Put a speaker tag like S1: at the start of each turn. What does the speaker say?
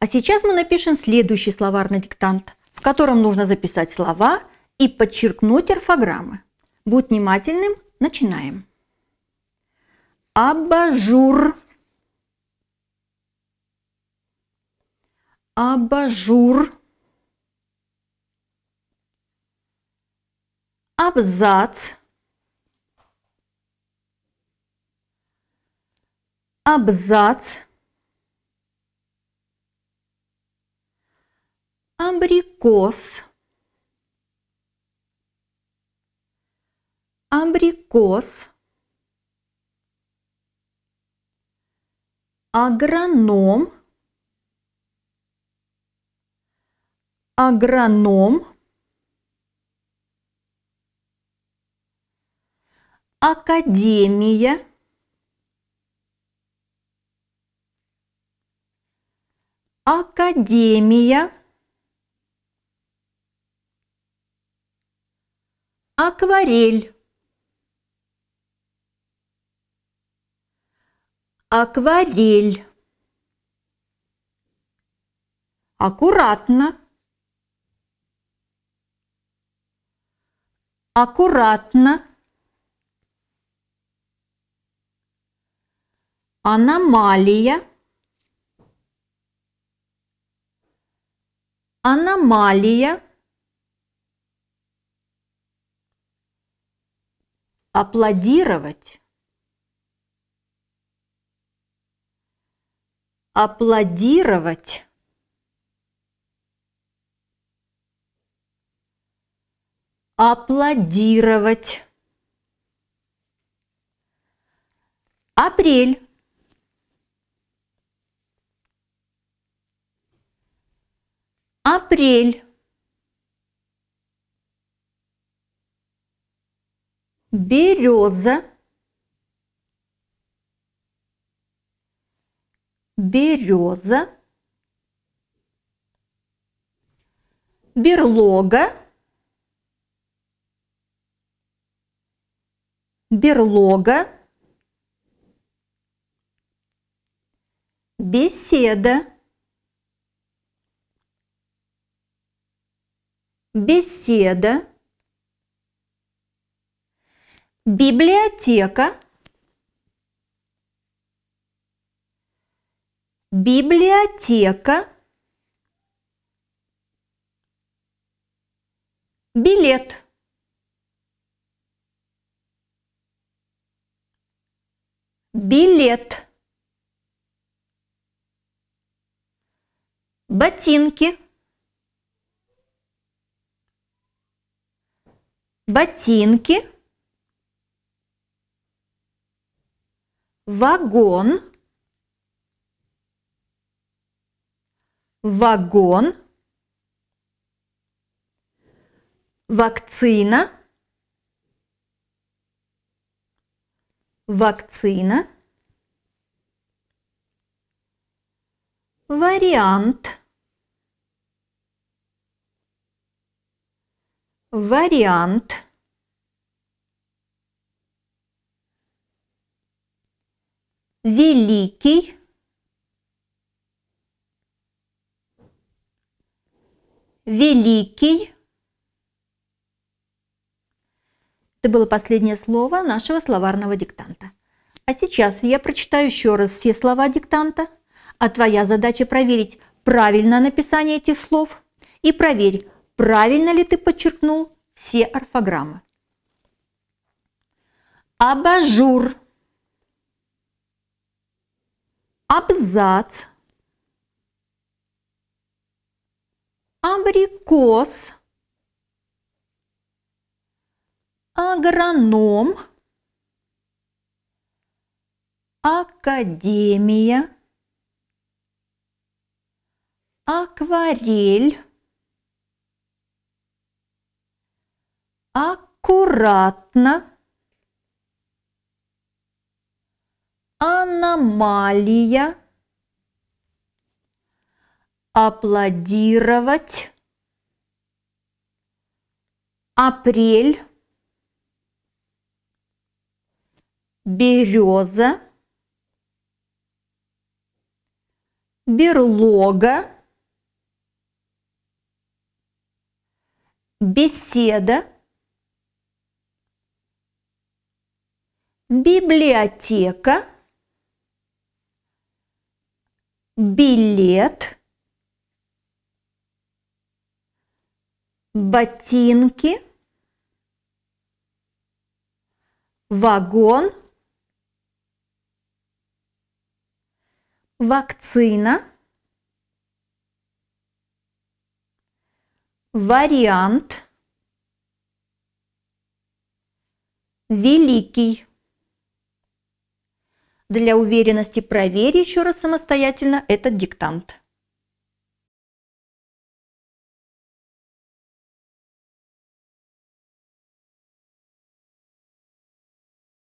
S1: А сейчас мы напишем следующий словарный диктант, в котором нужно записать слова и подчеркнуть орфограммы. Будь внимательным, начинаем. Абажур. Абажур. Абзац. Абзац. Абрикос. Абрикос. Агроном. Агроном. Академия. Академия. Акварель. Акварель. Аккуратно. Аккуратно. Аномалия. Аномалия. Аплодировать. Аплодировать. Аплодировать. Апрель. Апрель. Береза. Береза. Берлога. Берлога. Беседа. Беседа. Библиотека. Библиотека. Билет. Билет. Ботинки. Ботинки. Вагон. Вагон. Вакцина. Вакцина. Вариант. Вариант. Великий. Великий. Это было последнее слово нашего словарного диктанта. А сейчас я прочитаю еще раз все слова диктанта, а твоя задача проверить правильное написание этих слов и проверь, правильно ли ты подчеркнул все орфограммы. Абажур. Абзац. Абрикос. Агроном. Академия. Акварель. Аккуратно. Аномалия. Аплодировать. Апрель. Береза. берлога, беседа, библиотека, билет, ботинки, вагон, вакцина, вариант, великий. Для уверенности проверь еще раз самостоятельно этот диктант.